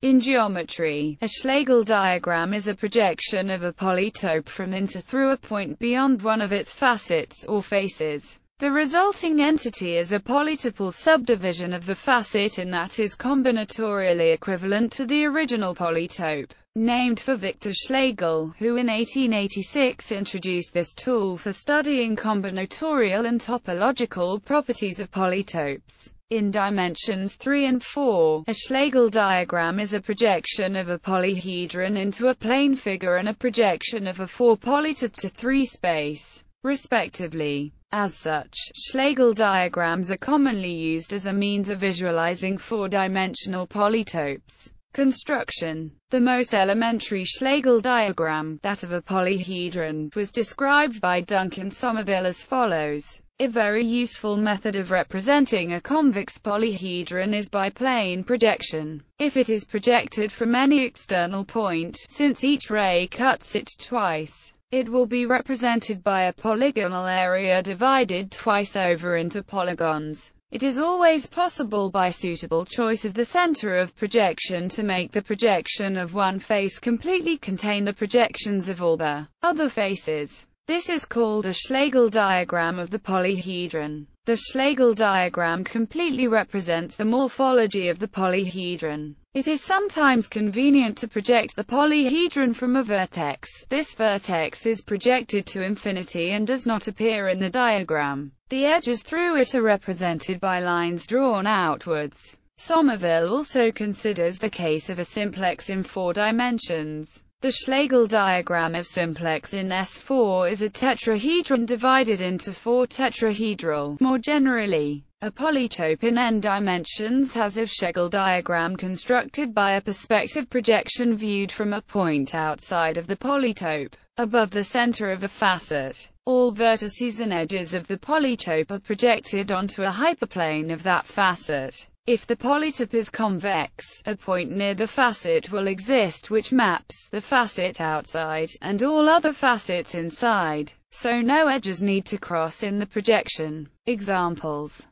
In geometry, a Schlegel diagram is a projection of a polytope from into through a point beyond one of its facets or faces. The resulting entity is a polytopal subdivision of the facet in that is combinatorially equivalent to the original polytope. Named for Victor Schlegel, who in 1886 introduced this tool for studying combinatorial and topological properties of polytopes. In dimensions 3 and 4, a Schlegel diagram is a projection of a polyhedron into a plane figure and a projection of a 4-polytope to 3 space, respectively. As such, Schlegel diagrams are commonly used as a means of visualizing four-dimensional polytopes. Construction The most elementary Schlegel diagram, that of a polyhedron, was described by Duncan Sommerville as follows. A very useful method of representing a convex polyhedron is by plane projection. If it is projected from any external point, since each ray cuts it twice, it will be represented by a polygonal area divided twice over into polygons. It is always possible by suitable choice of the center of projection to make the projection of one face completely contain the projections of all the other faces. This is called a Schlegel diagram of the polyhedron. The Schlegel diagram completely represents the morphology of the polyhedron. It is sometimes convenient to project the polyhedron from a vertex. This vertex is projected to infinity and does not appear in the diagram. The edges through it are represented by lines drawn outwards. Sommerville also considers the case of a simplex in four dimensions. The Schlegel diagram of simplex in S4 is a tetrahedron divided into four tetrahedra. More generally, a polytope in n dimensions has a Schlegel diagram constructed by a perspective projection viewed from a point outside of the polytope, above the center of a facet. All vertices and edges of the polytope are projected onto a hyperplane of that facet. If the polytope is convex, a point near the facet will exist which maps the facet outside, and all other facets inside, so no edges need to cross in the projection. Examples